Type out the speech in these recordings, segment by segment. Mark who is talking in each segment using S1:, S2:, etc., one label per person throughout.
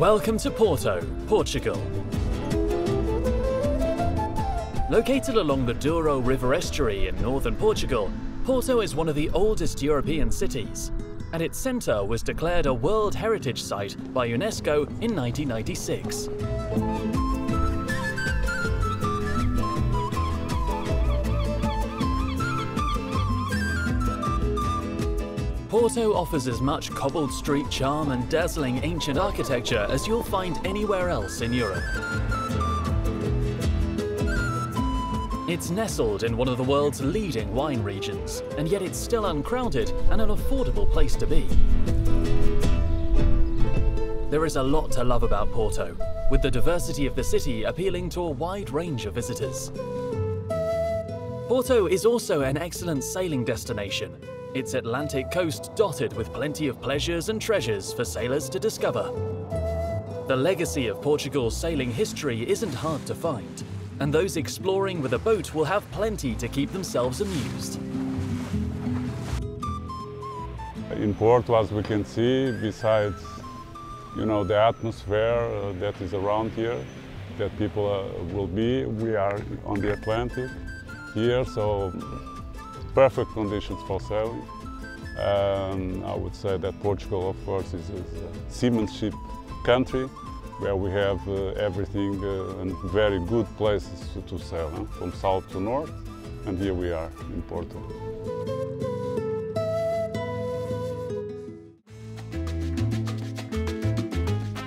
S1: Welcome to Porto, Portugal. Located along the Douro River estuary in northern Portugal, Porto is one of the oldest European cities, and its centre was declared a World Heritage Site by UNESCO in 1996. Porto offers as much cobbled street charm and dazzling ancient architecture as you'll find anywhere else in Europe. It's nestled in one of the world's leading wine regions, and yet it's still uncrowded and an affordable place to be. There is a lot to love about Porto, with the diversity of the city appealing to a wide range of visitors. Porto is also an excellent sailing destination, its Atlantic coast dotted with plenty of pleasures and treasures for sailors to discover. The legacy of Portugal's sailing history isn't hard to find, and those exploring with a boat will have plenty to keep themselves amused.
S2: In Porto, as we can see, besides you know, the atmosphere uh, that is around here, that people uh, will be, we are on the Atlantic here, so perfect conditions for sailing. Um, I would say that Portugal, of course, is, is a seamanship country where we have uh, everything uh, and very good places to, sail, huh? from south to north, and here we are in Porto.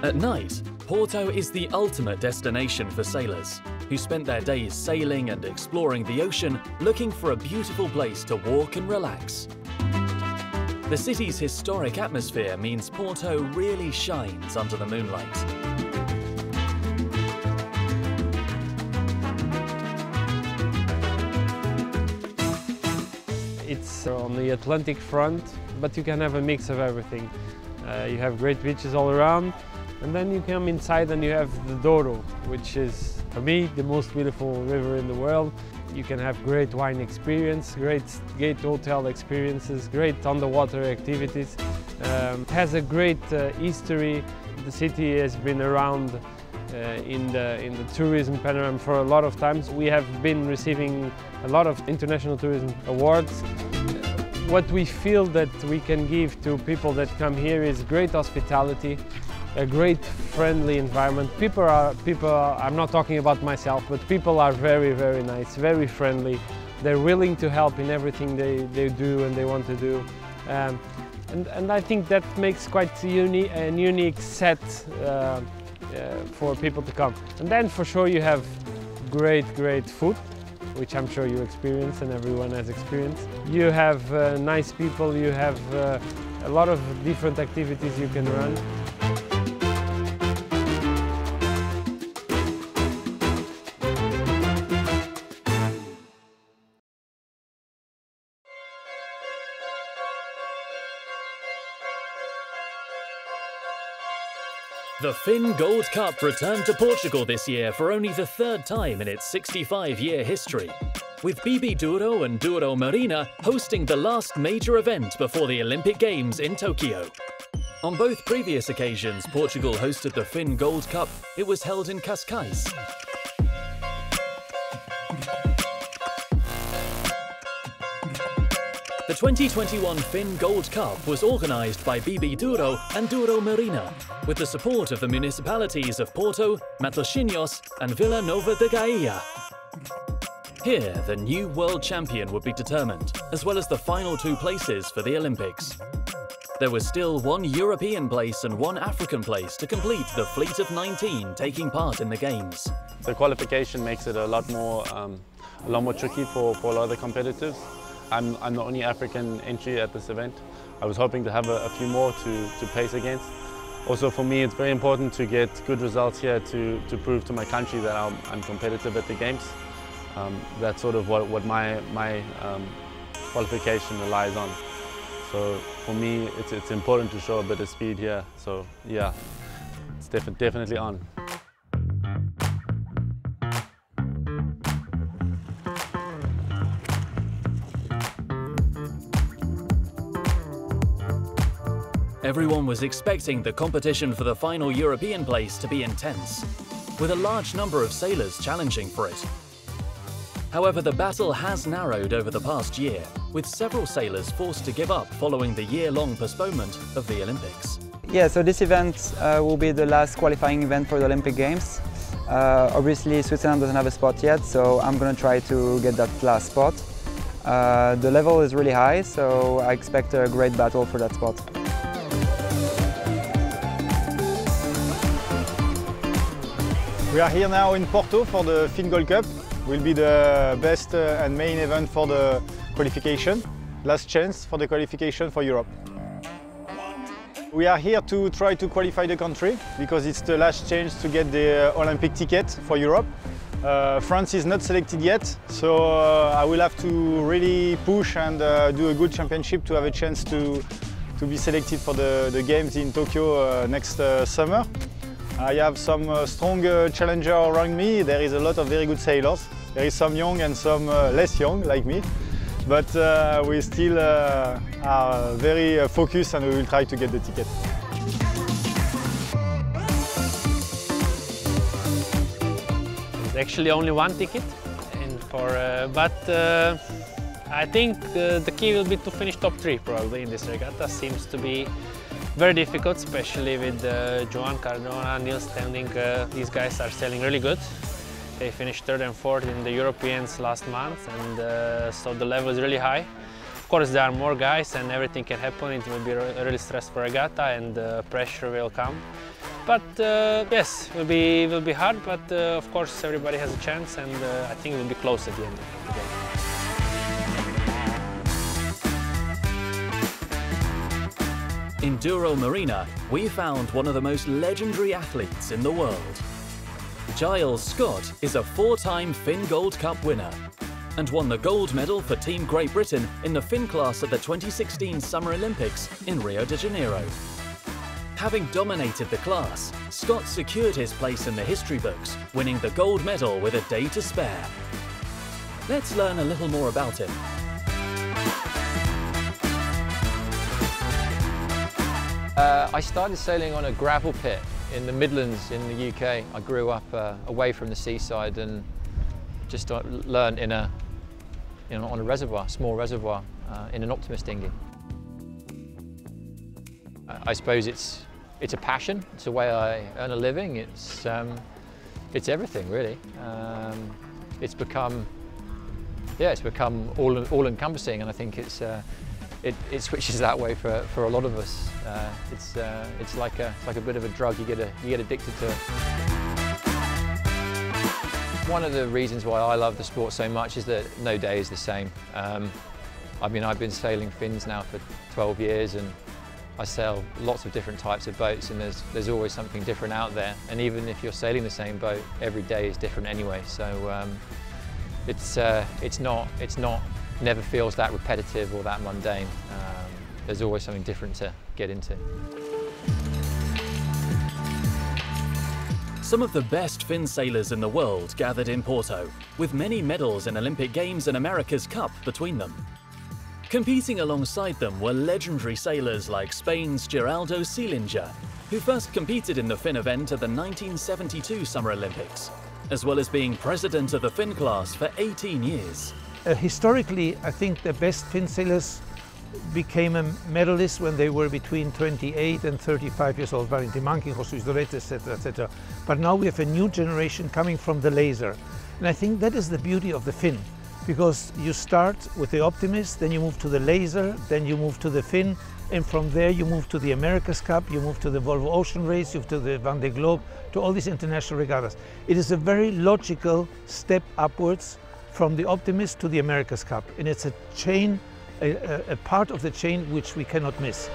S1: At night, Porto is the ultimate destination for sailors who spent their days sailing and exploring the ocean looking for a beautiful place to walk and relax. The city's historic atmosphere means Porto really shines under the moonlight.
S3: It's on the Atlantic front, but you can have a mix of everything. Uh, you have great beaches all around, and then you come inside and you have the Douro, which is, for me, the most beautiful river in the world. You can have great wine experience, great, great hotel experiences, great underwater activities. Um, it has a great uh, history. The city has been around uh, in, the, in the tourism panorama for a lot of times. We have been receiving a lot of international tourism awards. What we feel that we can give to people that come here is great hospitality, a great friendly environment. People are, people are, I'm not talking about myself, but people are very, very nice, very friendly. They're willing to help in everything they, they do and they want to do. Um, and, and I think that makes quite a unique, an unique set uh, uh, for people to come. And then for sure you have great, great food, which I'm sure you experience and everyone has experienced. You have uh, nice people, you have uh, a lot of different activities you can run.
S1: The Finn Gold Cup returned to Portugal this year for only the third time in its 65-year history, with BB Douro and Douro Marina hosting the last major event before the Olympic Games in Tokyo. On both previous occasions Portugal hosted the Finn Gold Cup, it was held in Cascais. The 2021 Finn Gold Cup was organised by BB Douro and Douro Marina, with the support of the municipalities of Porto, Matosinhos and Vila Nova de Gaia. Here, the new world champion would be determined, as well as the final two places for the Olympics. There was still one European place and one African place to complete the fleet of 19 taking part in the Games.
S4: The qualification makes it a lot more, um, a lot more tricky for, for a lot of the competitors. I'm, I'm the only African entry at this event. I was hoping to have a, a few more to, to place against. also for me it's very important to get good results here to, to prove to my country that I'm, I'm competitive at the games. Um, that's sort of what, what my, my um, qualification relies on. So for me it's, it's important to show a bit of speed here. So yeah, it's def definitely on.
S1: Everyone was expecting the competition for the final European place to be intense, with a large number of sailors challenging for it. However, the battle has narrowed over the past year, with several sailors forced to give up following the year-long postponement of the Olympics.
S5: Yeah, so this event uh, will be the last qualifying event for the Olympic Games. Uh, obviously, Switzerland doesn't have a spot yet, so I'm going to try to get that last spot. Uh, the level is really high, so I expect a great battle for that spot.
S6: We are here now in Porto for the Finn Gold Cup. Will be the best uh, and main event for the qualification. Last chance for the qualification for Europe. We are here to try to qualify the country because it's the last chance to get the uh, Olympic ticket for Europe. Uh, France is not selected yet, so uh, I will have to really push and uh, do a good championship to have a chance to, to be selected for the, the games in Tokyo uh, next summer. I have some uh, strong uh, challengers around me. There is a lot of very good sailors. There is some young and some uh, less young, like me. But uh, we still uh, are very uh, focused and we will try to get the ticket.
S3: There's actually only one ticket, and for, but I think the key will be to finish top three probably in this regatta. Seems to be very difficult, especially with uh, Joan Cardona, Nils Standing. Uh, these guys are selling really good. They finished third and fourth in the Europeans last month, and uh, so the level is really high. Of course, there are more guys, and everything can happen. It will be a really stressful for regatta, and uh, pressure will come. But uh, yes, it will be will be hard. But uh, of course, everybody has a chance, and I think it will be close at the end of the game.
S1: In Douro Marina, we found one of the most legendary athletes in the world. Giles Scott is a four-time Finn Gold Cup winner and won the gold medal for Team Great Britain in the Finn class at the 2016 Summer Olympics in Rio de Janeiro. Having dominated the class, Scott secured his place in the history books, winning the gold medal with a day to spare. Let's learn a little more about him.
S7: Uh, I started sailing on a gravel pit in the Midlands in the UK. I grew up uh, away from the seaside and just learned in a, you know, on a reservoir, small reservoir, uh, in an Optimist dinghy. I suppose it's, it's a passion, it's a way I earn a living, it's, um, it's everything really. Um, it's become, yeah, it's become all, all encompassing and I think it's, uh, it, it switches that way for, for a lot of us. Uh, it's, uh, it's, like a, it's like a bit of a drug, you get, a, you get addicted to it. One of the reasons why I love the sport so much is that no day is the same. Um, I mean, I've been sailing Finns now for 12 years and I sail lots of different types of boats and there's, there's always something different out there. And even if you're sailing the same boat, every day is different anyway. So um, it's, uh, it's, not, it's not never feels that repetitive or that mundane. Um, there's always something different to get into.
S1: Some of the best Finn sailors in the world gathered in Porto, with many medals in Olympic Games and America's Cup between them. Competing alongside them were legendary sailors like Spain's Gerardo Seeliger, who first competed in the Finn event at the 1972 Summer Olympics, as well as being president of the Finn class for 18 years.
S8: Uh, historically, I think the best Finn sailors became a medalist when they were between 28 and 35 years old, Valentin Mankinen, José Doreste, etc., etc. But now we have a new generation coming from the laser. And I think that is the beauty of the Finn, because you start with the Optimist, then you move to the laser, then you move to the Finn, and from there you move to the America's Cup, you move to the Volvo Ocean Race, you move to the Vendée Globe, to all these international regattas. It is a very logical step upwards from the optimist to the America's Cup. And it's a chain, a, a part of the chain which we cannot miss.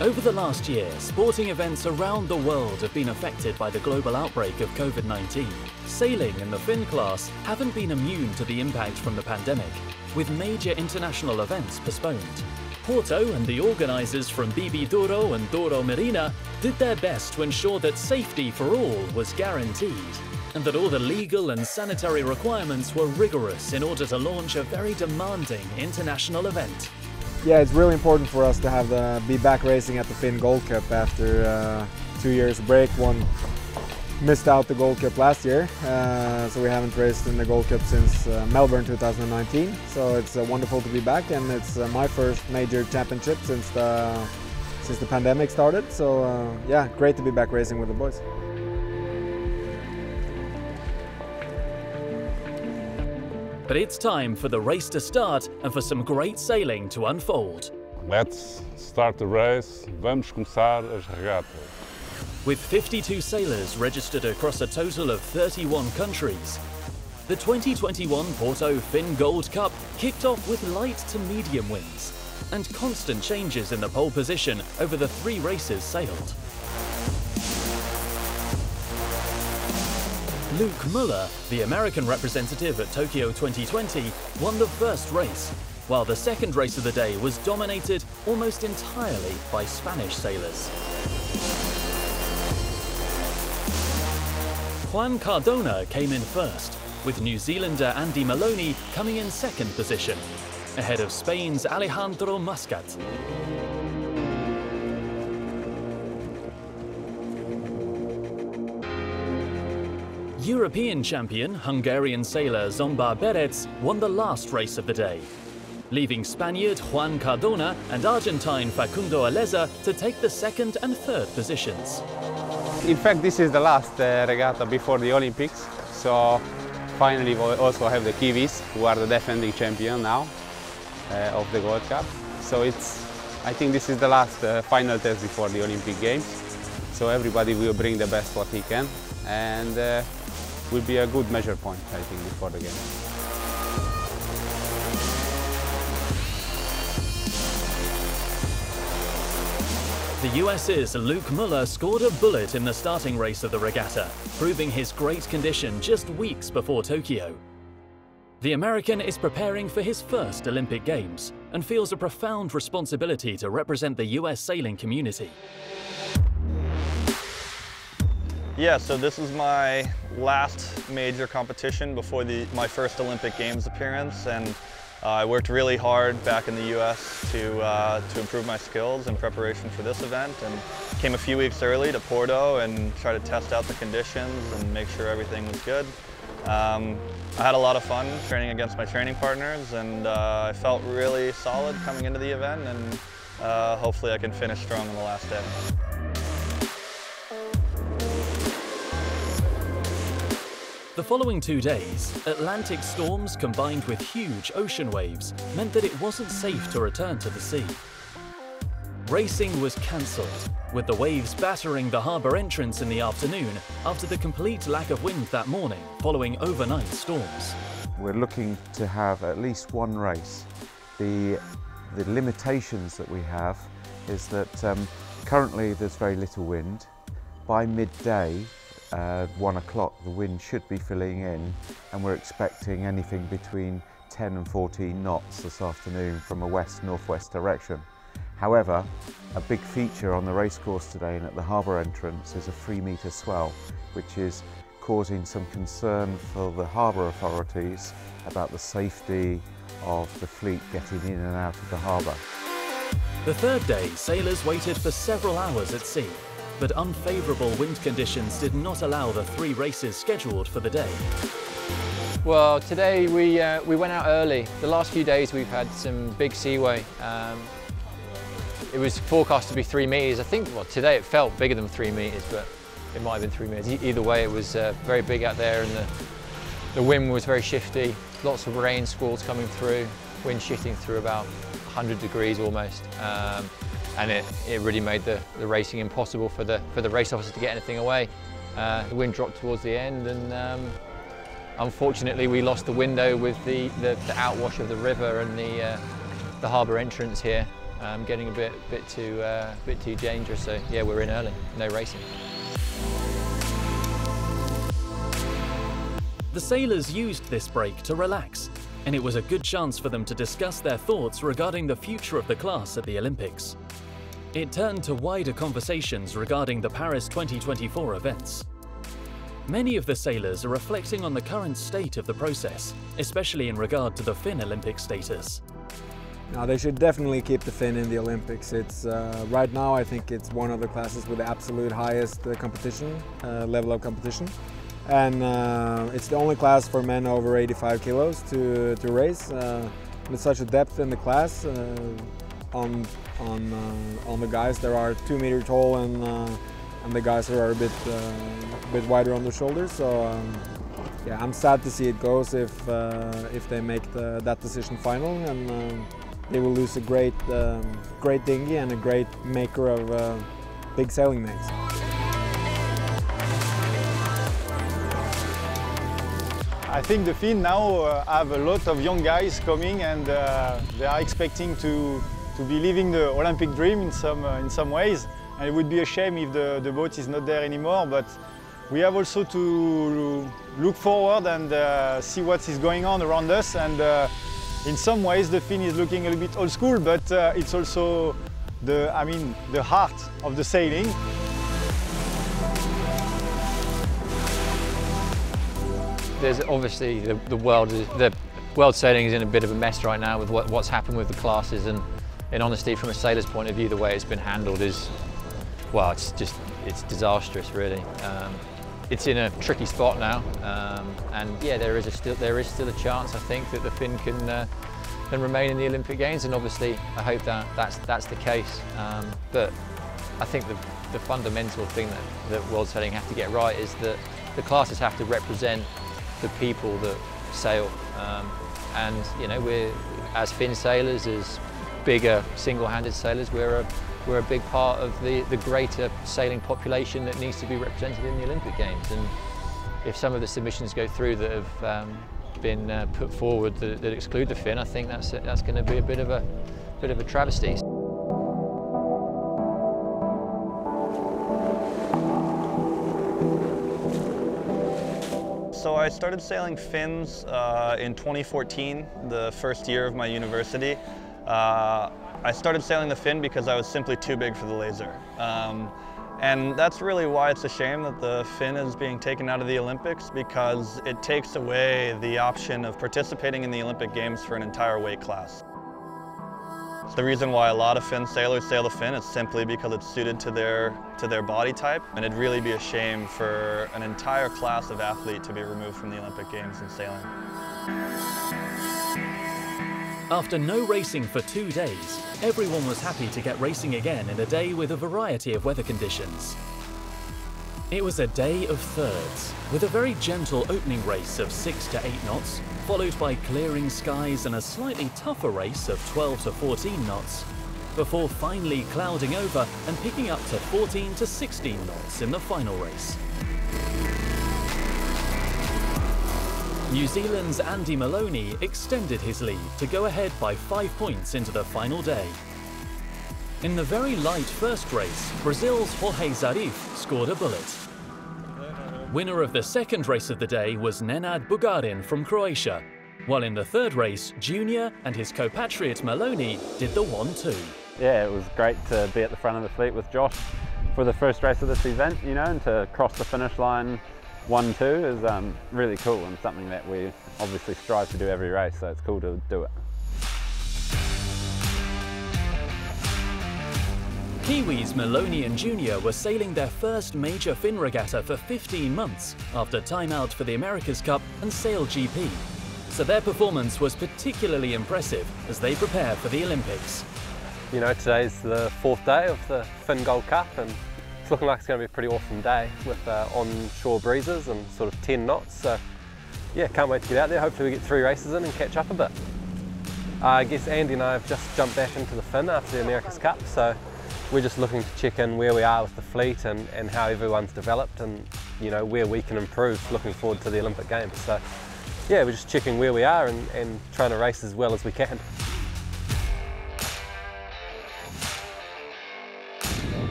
S1: Over the last year, sporting events around the world have been affected by the global outbreak of COVID-19. Sailing and the Finn class haven't been immune to the impact from the pandemic, with major international events postponed. Porto and the organisers from BB Douro and Douro Marina did their best to ensure that safety for all was guaranteed and that all the legal and sanitary requirements were rigorous in order to launch a very demanding international event.
S9: Yeah, it's really important for us to have the, be back racing at the Finn Gold Cup after uh, two years break. One missed out the Gold Cup last year, uh, so we haven't raced in the Gold Cup since uh, Melbourne 2019. So it's uh, wonderful to be back, and it's uh, my first major championship since the since the pandemic started. So uh, yeah, great to be back racing with the boys.
S1: But it's time for the race to start and for some great sailing to unfold.
S2: Let's start the race. Vamos começar as regatas.
S1: With 52 sailors registered across a total of 31 countries, the 2021 Porto Finn Gold Cup kicked off with light to medium winds and constant changes in the pole position over the three races sailed. Luke Muller, the American representative at Tokyo 2020, won the first race, while the second race of the day was dominated almost entirely by Spanish sailors. Juan Cardona came in first, with New Zealander Andy Maloney coming in second position, ahead of Spain's Alejandro Muscat. European champion Hungarian sailor Zsombor Berecz won the last race of the day, leaving Spaniard Juan Cardona and Argentine Facundo Olezza to take the second and third positions.
S10: In fact, this is the last uh, regatta before the Olympics, so finally we also have the Kiwis, who are the defending champion now uh, of the Gold Cup. So it's, I think this is the last uh, final test before the Olympic Games. So everybody will bring the best what he can, and uh, will be a good measure point, I think, before the game.
S1: The US's Luke Muller scored a bullet in the starting race of the regatta, proving his great condition just weeks before Tokyo. The American is preparing for his first Olympic Games and feels a profound responsibility to represent the US sailing community.
S11: Yeah, so this is my last major competition before the, my first Olympic Games appearance, and uh, I worked really hard back in the US to, uh, to improve my skills in preparation for this event, and came a few weeks early to Porto and try to test out the conditions and make sure everything was good. Um, I had a lot of fun training against my training partners, and uh, I felt really solid coming into the event, and uh, hopefully I can finish strong on the last day.
S1: The following two days, Atlantic storms combined with huge ocean waves meant that it wasn't safe to return to the sea. Racing was cancelled, with the waves battering the harbour entrance in the afternoon after the complete lack of wind that morning following overnight storms.
S12: We're looking to have at least one race. The, the limitations that we have is that um, currently there's very little wind. By midday, uh, one o'clock, the wind should be filling in and we're expecting anything between 10 and 14 knots this afternoon from a west-northwest direction. However, a big feature on the racecourse today and at the harbour entrance is a three metre swell, which is causing some concern for the harbour authorities about the safety of the fleet getting in and out of the harbour.
S1: The third day, sailors waited for several hours at sea, but unfavourable wind conditions did not allow the three races scheduled for the day.
S7: Well, today we, uh, we went out early. The last few days we've had some big seaway. Um, it was forecast to be three metres. I think, well, today it felt bigger than three metres, but it might have been three metres. Either way, it was uh, very big out there and the, the wind was very shifty. Lots of rain squalls coming through, wind shifting through about 100 degrees almost. Um, and it, it really made the, the racing impossible for the, for the race officer to get anything away. Uh, the wind dropped towards the end and um, unfortunately we lost the window with the, the, the, outwash of the river and the, uh, the harbour entrance here. um, getting a bit, bit, too, uh, bit too dangerous. So yeah, we're in early, no racing.
S1: The sailors used this break to relax, and it was a good chance for them to discuss their thoughts regarding the future of the class at the Olympics. It turned to wider conversations regarding the Paris 2024 events. Many of the sailors are reflecting on the current state of the process, especially in regard to the Finn Olympic status.
S9: Now they should definitely keep the Finn in the Olympics. It's uh, right now I think it's one of the classes with the absolute highest uh, competition uh, level of competition, and uh, it's the only class for men over 85 kilos to to race. Uh, with such a depth in the class, uh, on on on the guys there are two meter tall and and the guys are a bit a bit wider on the shoulders. So. Um, yeah, I'm sad to see it goes if if they make the, that decision final and they will lose a great, um, great dinghy and a great maker of uh, big sailing mates.
S6: I think the Finn now uh, have a lot of young guys coming and uh, they are expecting to, to be living the Olympic dream in some, uh, in some ways. And it would be a shame if the, the boat is not there anymore, but we have also to look forward and uh, see what is going on around us and uh, in some ways, the Finn is looking a little bit old school, but uh, it's also the, I mean, the heart of the sailing.
S7: There's obviously the, the world, the world sailing is in a bit of a mess right now with what, what's happened with the classes, and in honesty, from a sailor's point of view, the way it's been handled is, well, it's just, it's disastrous, really. Um, it's in a tricky spot now, um, and yeah, there is still there is still a chance. I think that the Finn can uh, can remain in the Olympic Games, and obviously I hope that that's that's the case. Um, but I think the the fundamental thing that, that World Sailing have to get right is that the classes have to represent the people that sail, um, and you know we're as Finn sailors, as bigger single-handed sailors, we're a we're a big part of the, the greater sailing population that needs to be represented in the Olympic Games. And if some of the submissions go through that have um, been uh, put forward that, that, exclude the Finn, I think that's, that's going to be a bit of a, bit of a travesty.
S11: So I started sailing Finns uh, in 2014, the first year of my university. Uh, I started sailing the Finn because I was simply too big for the laser. Um, and that's really why it's a shame that the Finn is being taken out of the Olympics because it takes away the option of participating in the Olympic Games for an entire weight class. The reason why a lot of Finn sailors sail the Finn is simply because it's suited to their, to their body type. And it'd really be a shame for an entire class of athlete to be removed from the Olympic Games in sailing.
S1: After no racing for two days, everyone was happy to get racing again in a day with a variety of weather conditions. It was a day of thirds, with a very gentle opening race of 6 to 8 knots, followed by clearing skies and a slightly tougher race of 12 to 14 knots, before finally clouding over and picking up to 14 to 16 knots in the final race. New Zealand's Andy Maloney extended his lead to go ahead by five points into the final day. In the very light first race, Brazil's Jorge Zarif scored a bullet. Winner of the second race of the day was Nenad Bugarin from Croatia, while in the third race, Junior and his compatriot Maloney did the 1-2.
S13: Yeah, it was great to be at the front of the fleet with Josh for the first race of this event, you know, and to cross the finish line 1-2 is um, really cool and something that we obviously strive to do every race, so it's cool to do it.
S1: Kiwis Maloney and Junior were sailing their first major Finn regatta for 15 months after time out for the America's Cup and Sail GP. So their performance was particularly impressive as they prepare for the Olympics.
S14: You know, today's the fourth day of the Finn Gold Cup and it's looking like it's going to be a pretty awesome day with uh, onshore breezes and sort of 10 knots. So yeah, can't wait to get out there. Hopefully we get three races in and catch up a bit. Uh, I guess Andy and I have just jumped back into the Finn after the America's Cup. So we're just looking to check in where we are with the fleet and, and how everyone's developed and you know where we can improve looking forward to the Olympic Games. So yeah, we're just checking where we are and, and trying to race as well as we can.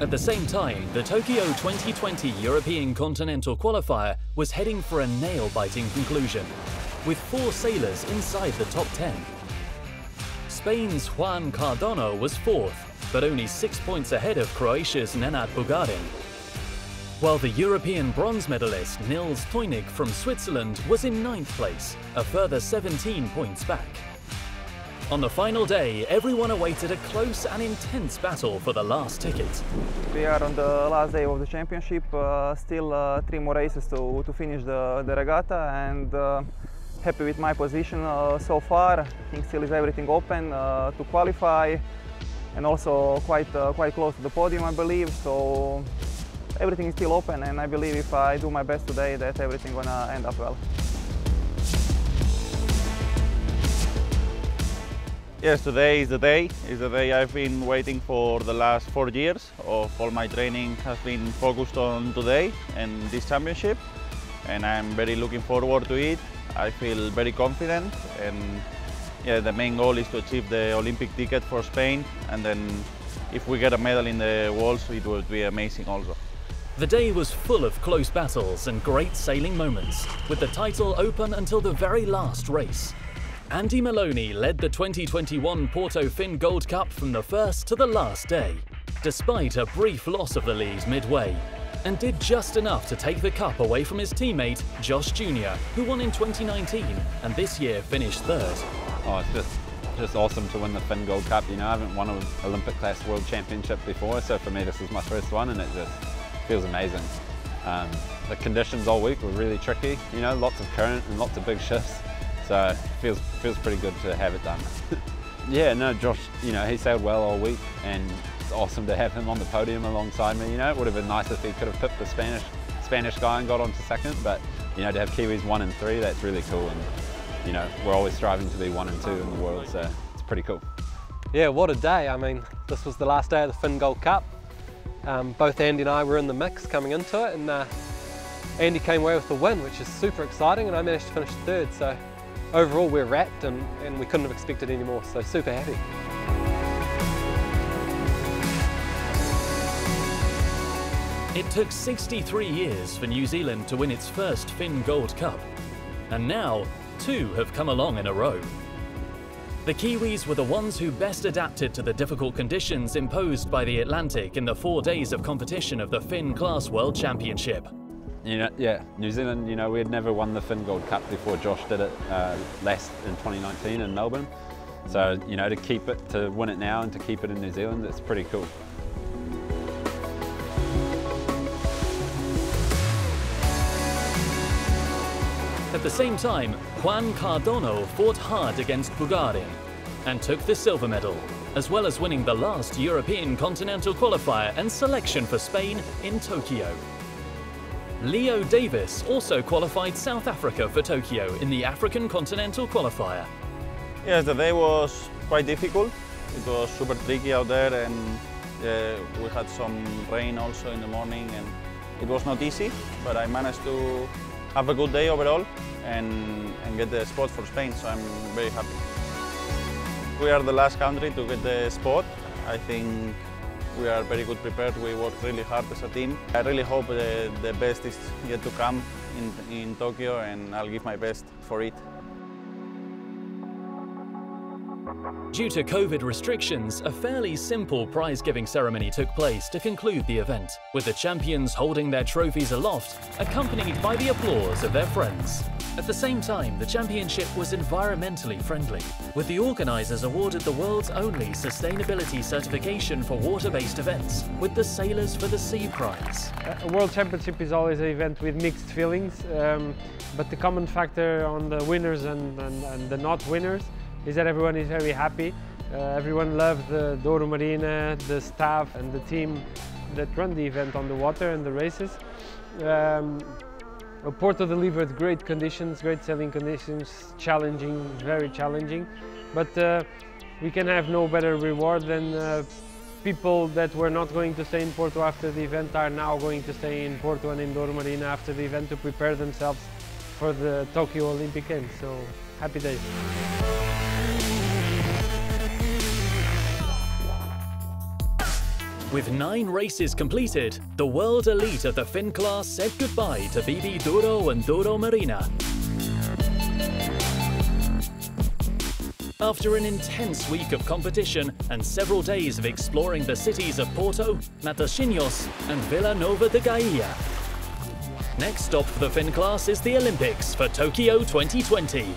S1: At the same time, the Tokyo 2020 European Continental Qualifier was heading for a nail-biting conclusion, with four sailors inside the top 10. Spain's Juan Cardona was fourth, but only six points ahead of Croatia's Nenad Bugarin. While the European bronze medalist Nils Theuninck from Switzerland was in ninth place, a further 17 points back. On the final day, everyone awaited a close and intense battle for the last ticket.
S15: We are on the last day of the championship, uh, still uh, three more races to, to finish the, the regatta and uh, happy with my position uh, so far. I think still is everything open uh, to qualify and also quite, uh, quite close to the podium I believe. So everything is still open and I believe if I do my best today that everything gonna end up well.
S16: Yes, today is the day. It's the day I've been waiting for the last four years. Of all my training has been focused on today and this championship, and I'm very looking forward to it. I feel very confident, and yeah, the main goal is to achieve the Olympic ticket for Spain, and then if we get a medal in the Worlds, it would be amazing also.
S1: The day was full of close battles and great sailing moments, with the title open until the very last race. Andy Maloney led the 2021 Porto Finn Gold Cup from the first to the last day, despite a brief loss of the lead midway, and did just enough to take the cup away from his teammate Josh Junior, who won in 2019 and this year finished third.
S13: Oh, it's just just awesome to win the Finn Gold Cup. You know, I haven't won an Olympic class world championship before, so for me this is my first one, and it just feels amazing. Um, the conditions all week were really tricky. You know, lots of current and lots of big shifts. So it feels feels pretty good to have it done. yeah, no, Josh, you know, he sailed well all week and it's awesome to have him on the podium alongside me. You know, it would have been nice if he could have pipped the Spanish Spanish guy and got onto second, but you know, to have Kiwis one and three, that's really cool. And you know, we're always striving to be one and two in the world, so it's pretty cool.
S14: Yeah, what a day. I mean, this was the last day of the Finn Gold Cup. Um, both Andy and I were in the mix coming into it, and uh, Andy came away with the win, which is super exciting, and I managed to finish third. So overall we're rapt and, and we couldn't have expected any more, so super happy.
S1: It took 63 years for New Zealand to win its first Finn Gold Cup, and now two have come along in a row. The Kiwis were the ones who best adapted to the difficult conditions imposed by the Atlantic in the four days of competition of the Finn Class World Championship.
S13: You know, yeah, New Zealand, you know, we had never won the Finn Gold Cup before Josh did it uh, last in 2019 in Melbourne. So, you know, to keep it, to win it now and to keep it in New Zealand, it's pretty cool.
S1: At the same time, Juan Cardona fought hard against Bugarin and took the silver medal, as well as winning the last European Continental Qualifier and selection for Spain in Tokyo. Leo Davis also qualified South Africa for Tokyo in the African Continental Qualifier.
S16: Yes, the day was quite difficult. It was super tricky out there and uh, we had some rain also in the morning and it was not easy, but I managed to have a good day overall and, and get the spot for Spain, so I'm very happy. We are the last country to get the spot. I think we are very good prepared. We work really hard as a team. I really hope the, the best is yet to come in, in Tokyo and I'll give my best for it.
S1: Due to COVID restrictions, a fairly simple prize-giving ceremony took place to conclude the event, with the champions holding their trophies aloft, accompanied by the applause of their friends. At the same time, the championship was environmentally friendly, with the organisers awarded the world's only sustainability certification for water-based events, with the Sailors for the Sea prize.
S3: A World Championship is always an event with mixed feelings, um, but the common factor on the winners and, and, and the not winners is that everyone is very happy. Uh, everyone loved the Douro Marina, the staff and the team that run the event on the water and the races. Um, Porto delivered great conditions, great sailing conditions, challenging, very challenging. But uh, we can have no better reward than uh, people that were not going to stay in Porto after the event are now going to stay in Porto and in Marina after the event to prepare themselves for the Tokyo Olympic Games. So happy days.
S1: With nine races completed, the world elite of the Finn class said goodbye to BB Douro and Douro Marina. After an intense week of competition and several days of exploring the cities of Porto, Matosinhos and Vila Nova de Gaia. Next stop for the Finn class is the Olympics for Tokyo 2020.